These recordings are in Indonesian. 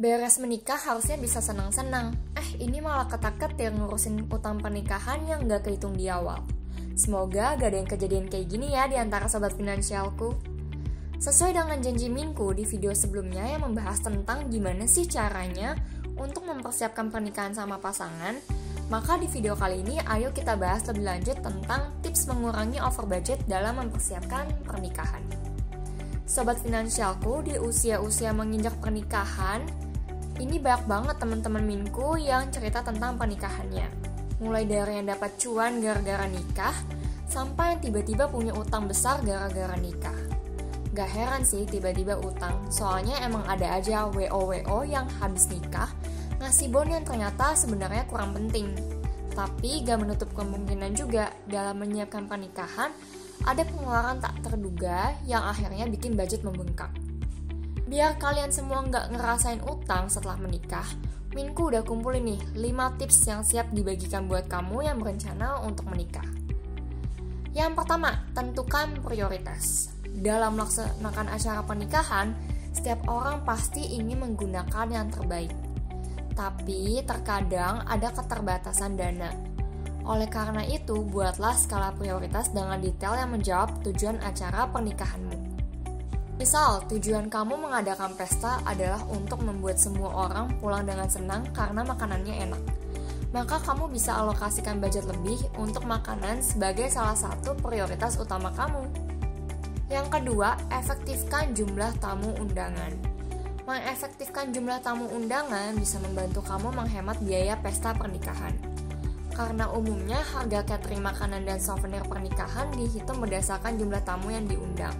Beres menikah harusnya bisa senang-senang. Eh, ini malah ketakut yang ngurusin utang pernikahan yang gak kehitung di awal. Semoga gak ada yang kejadian kayak gini ya di antara sobat finansialku. Sesuai dengan janji Minku di video sebelumnya yang membahas tentang gimana sih caranya untuk mempersiapkan pernikahan sama pasangan, maka di video kali ini ayo kita bahas lebih lanjut tentang tips mengurangi over budget dalam mempersiapkan pernikahan. Sobat finansialku di usia-usia menginjak pernikahan, ini banyak banget teman-teman Minku yang cerita tentang pernikahannya. Mulai dari yang dapat cuan gara-gara nikah, sampai yang tiba-tiba punya utang besar gara-gara nikah. Gak heran sih tiba-tiba utang, soalnya emang ada aja WO-WO yang habis nikah, ngasih bon yang ternyata sebenarnya kurang penting. Tapi gak menutup kemungkinan juga dalam menyiapkan pernikahan, ada pengeluaran tak terduga yang akhirnya bikin budget membengkak. Biar kalian semua nggak ngerasain utang setelah menikah, Minku udah kumpulin nih 5 tips yang siap dibagikan buat kamu yang berencana untuk menikah. Yang pertama, tentukan prioritas. Dalam melaksanakan acara pernikahan, setiap orang pasti ingin menggunakan yang terbaik. Tapi terkadang ada keterbatasan dana. Oleh karena itu, buatlah skala prioritas dengan detail yang menjawab tujuan acara pernikahanmu. Misal, tujuan kamu mengadakan pesta adalah untuk membuat semua orang pulang dengan senang karena makanannya enak. Maka kamu bisa alokasikan budget lebih untuk makanan sebagai salah satu prioritas utama kamu. Yang kedua, efektifkan jumlah tamu undangan. Mengefektifkan jumlah tamu undangan bisa membantu kamu menghemat biaya pesta pernikahan. Karena umumnya harga catering makanan dan souvenir pernikahan dihitung berdasarkan jumlah tamu yang diundang.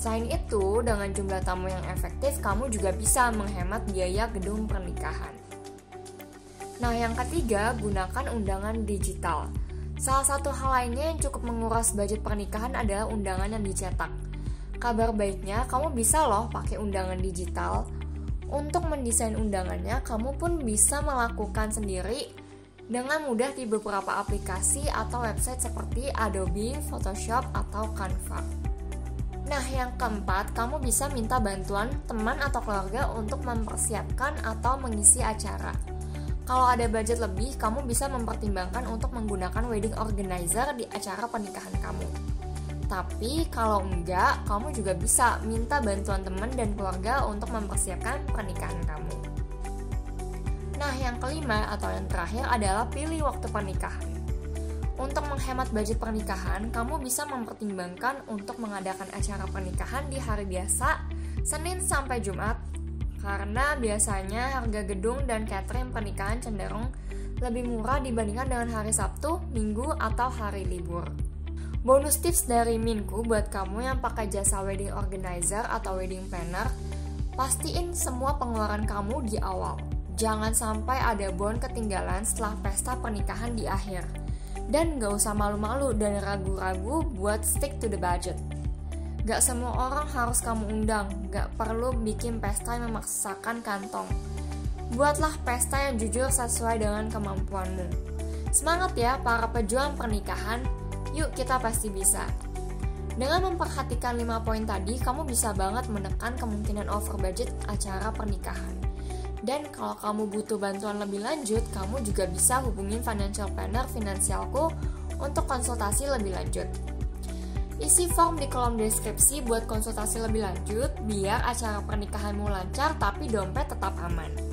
Selain itu, dengan jumlah tamu yang efektif, kamu juga bisa menghemat biaya gedung pernikahan. Nah, yang ketiga, gunakan undangan digital. Salah satu hal lainnya yang cukup menguras budget pernikahan adalah undangan yang dicetak. Kabar baiknya, kamu bisa loh pakai undangan digital. Untuk mendesain undangannya, kamu pun bisa melakukan sendiri dengan mudah di beberapa aplikasi atau website seperti Adobe, Photoshop, atau Canva. Nah, yang keempat, kamu bisa minta bantuan teman atau keluarga untuk mempersiapkan atau mengisi acara. Kalau ada budget lebih, kamu bisa mempertimbangkan untuk menggunakan wedding organizer di acara pernikahan kamu. Tapi kalau enggak, kamu juga bisa minta bantuan teman dan keluarga untuk mempersiapkan pernikahan kamu. Nah, yang kelima atau yang terakhir adalah pilih waktu pernikahan. Untuk menghemat budget pernikahan, kamu bisa mempertimbangkan untuk mengadakan acara pernikahan di hari biasa, Senin sampai Jumat, karena biasanya harga gedung dan catering pernikahan cenderung lebih murah dibandingkan dengan hari Sabtu, Minggu, atau hari libur. Bonus tips dari Minku buat kamu yang pakai jasa wedding organizer atau wedding planner, pastiin semua pengeluaran kamu di awal. Jangan sampai ada bon ketinggalan setelah pesta pernikahan di akhir dan gak usah malu-malu dan ragu-ragu buat stick to the budget. Gak semua orang harus kamu undang, gak perlu bikin pesta yang memaksakan kantong. Buatlah pesta yang jujur sesuai dengan kemampuanmu. Semangat ya para pejuang pernikahan, yuk kita pasti bisa. Dengan memperhatikan 5 poin tadi, kamu bisa banget menekan kemungkinan over budget acara pernikahan. Dan kalau kamu butuh bantuan lebih lanjut, kamu juga bisa hubungin financial planner finansialku untuk konsultasi lebih lanjut. Isi form di kolom deskripsi buat konsultasi lebih lanjut biar acara pernikahanmu lancar tapi dompet tetap aman.